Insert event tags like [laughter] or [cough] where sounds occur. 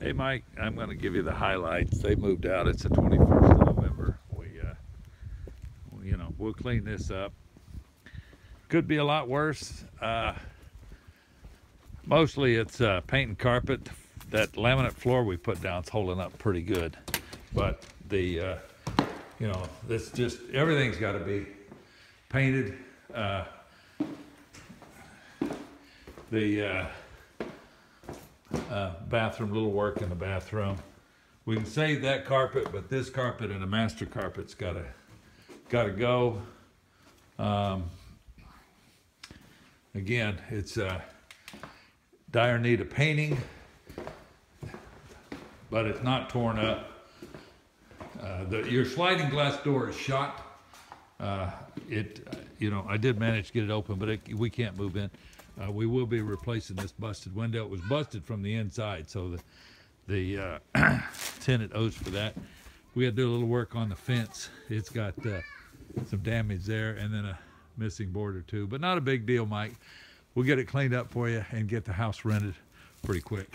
Hey, Mike, I'm going to give you the highlights. They moved out. It's the 21st of November. We, uh, you know, we'll clean this up. Could be a lot worse. Uh, mostly it's uh, paint and carpet. That laminate floor we put down is holding up pretty good. But the, uh, you know, this just, everything's got to be painted. Uh, the, uh, bathroom, little work in the bathroom. We can save that carpet, but this carpet and the master carpet's gotta, gotta go. Um, again, it's uh, dire need of painting, but it's not torn up. Uh, the, your sliding glass door is shot. Uh, it, you know, I did manage to get it open, but it, we can't move in. Uh, we will be replacing this busted window. It was busted from the inside, so the the uh, [clears throat] tenant owes for that. We had to do a little work on the fence. It's got uh, some damage there, and then a missing board or two, but not a big deal, Mike. We'll get it cleaned up for you and get the house rented pretty quick.